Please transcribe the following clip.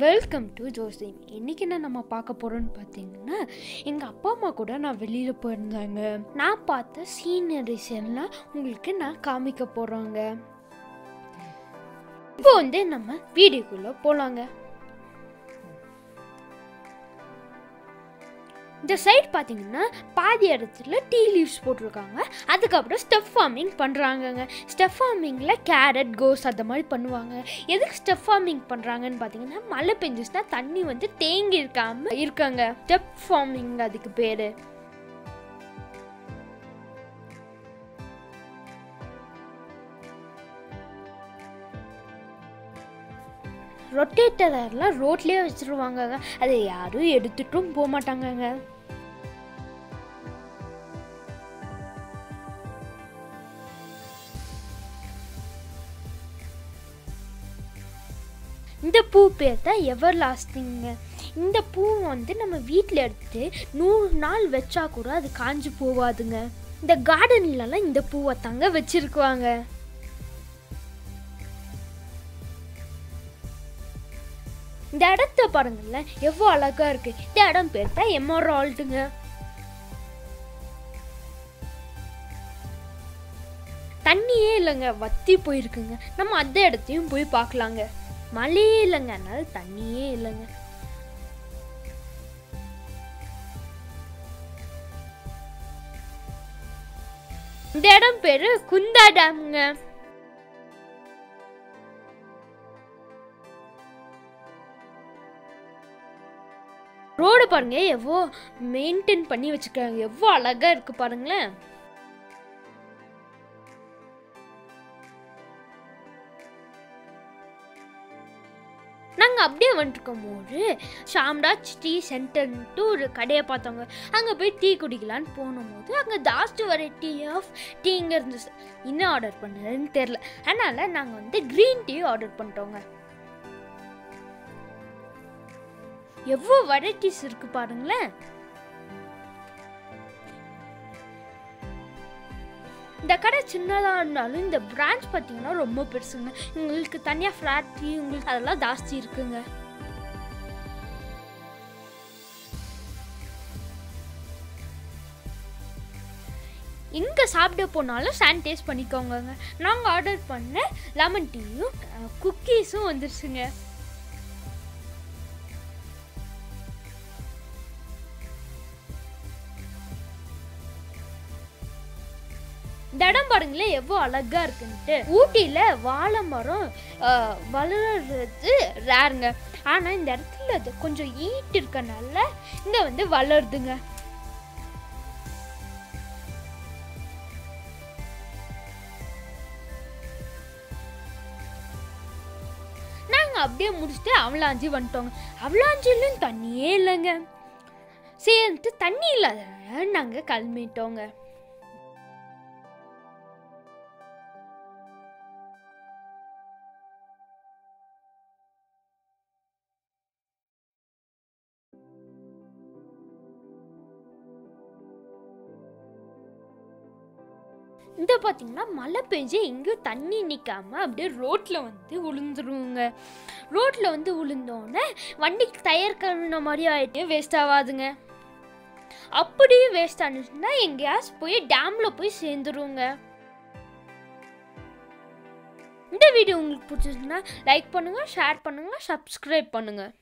Welcome to ஜோசிம் இன்னைக்கு என்ன நம்ம பார்க்க போகிறோம்னு பார்த்தீங்கன்னா எங்கள் அப்பா அம்மா கூட நான் வெளியில் போயிருந்தாங்க. நான் பார்த்த சீனரிசன்லாம் உங்களுக்கு நான் காமிக்க போகிறோங்க இப்போ வந்து நம்ம வீடியோக்குள்ளே போகலாங்க இந்த சைடு பார்த்தீங்கன்னா பாதி இடத்துல டீ லீவ்ஸ் போட்டிருக்காங்க. அதுக்கப்புறம் ஸ்டெப் ஃபார்மிங் பண்ணுறாங்கங்க ஸ்டெப் ஃபார்மிங்கில் கேரட் கோஸ் அந்த மாதிரி பண்ணுவாங்க. எதுக்கு ஸ்டெப் ஃபார்மிங் பண்ணுறாங்கன்னு பார்த்தீங்கன்னா மழை பெஞ்சிச்சுன்னா தண்ணி வந்து தேங்கி இருக்காமல் இருக்காங்க. ஸ்டெப் ஃபார்மிங் அதுக்கு பேர். ரொட்டேட்டரெல்லாம் ரோட்லேயே வச்சுருவாங்க அதை யாரும் எடுத்துட்டும் போக மாட்டாங்கங்க இந்த பூ பேர் தான் எவர் லாஸ்டிங்க இந்த பூ வந்து நம்ம வீட்டில் எடுத்து நூறு நாள் வச்சா கூட அது காஞ்சு போவாதுங்க. இந்த கார்டன்லலாம் இந்த பூவை தாங்க வச்சுருக்குவாங்க. இந்த இடத்த பாருங்கள்ல எவ்வளோ அழகா இருக்கு. இந்த இடம் பேர் தான் எமரால்டுங்க. தண்ணியே இல்லைங்க வத்தி போயிருக்குங்க. நம்ம அந்த இடத்தையும் போய் பார்க்கலாங்க. மழையே இல்லைங்க அதனால தண்ணியே இல்லைங்க. இந்த இடம் பேரு குந்தா டேம்ங்க. பாருங்கள் பாருங்க எவ்வளோ மெயின்டைன் பண்ணி வச்சுருக்காங்க. எவ்வளோ அழகாக இருக்கு பாருங்களேன். நாங்கள் அப்படியே வந்துருக்கும் போது ஷாம்ராஜ் டீ சென்டர்ன்ட்டு ஒரு கடையை பார்த்தோங்க அங்கே போய் டீ குடிக்கலான்னு போனும்போது அங்கே ஜாஸ்தி வெரைட்டி ஆஃப் டீங்க இருந்துச்சு. என்ன ஆர்டர் பண்ணுறதுன்னு தெரில அதனால் நாங்கள் வந்து க்ரீன் டீ ஆர்டர் பண்ணிட்டோங்க. எவ்வளோ வெரைட்டிஸ் இருக்கு பாருங்களேன். இந்த கடை சின்னதாக இருந்தாலும் இந்த பிரான்ச் பார்த்தீங்கன்னா ரொம்ப பெருசுங்க. உங்களுக்கு தனியாக ஃப்ளாட் டீ உங்களுக்கு அதெல்லாம் ஜாஸ்தி இருக்குங்க. எங்கே சாப்பிட போனாலும் சானிடைஸ் பண்ணிக்கோங்க நாங்கள் ஆர்டர் பண்ண லெமன் டீயும் குக்கீஸும் வந்துருச்சுங்க. இந்த இடம் பாருங்களேன் எவ்வளோ அழகா இருக்குன்ட்டு. ஊட்டியில் வாழை மரம் வளர்றது ரேருங்க. ஆனால் இந்த இடத்துல அது கொஞ்சம் ஈட்டு இருக்கனால இங்கே வந்து வளருதுங்க. நாங்கள் அப்படியே முடிச்சுட்டு அவளாஞ்சி வந்துட்டோங்க. அவளாஞ்சிலும் தண்ணியே இல்லைங்க. சரின்ட்டு தண்ணி இல்லாத நாங்கள் கிளம்பிட்டோங்க. இந்த பார்த்தீங்கன்னா மழை பெஞ்சு எங்கேயும் தண்ணி நிற்காமல் அப்படியே ரோட்டில் வந்து விழுந்துருவோங்க ரோட்டில் வந்து விழுந்தோடனே வண்டிக்கு டயர் கழுவின மாதிரி ஆகிட்டு வேஸ்ட் ஆகாதுங்க. அப்படியே வேஸ்ட் ஆனிச்சுன்னா எங்கேயாச்சும் போய் டேமில் போய் சேர்ந்துருவோங்க இந்த வீடியோ உங்களுக்கு பிடிச்சிருந்துன்னா லைக் பண்ணுங்கள் ஷேர் பண்ணுங்கள் சப்ஸ்கிரைப் பண்ணுங்கள்